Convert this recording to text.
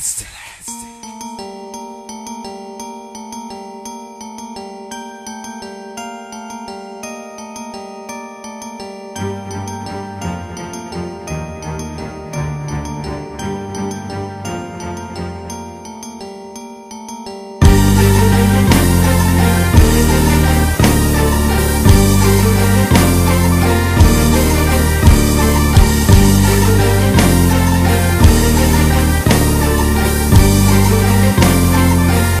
Yesterday.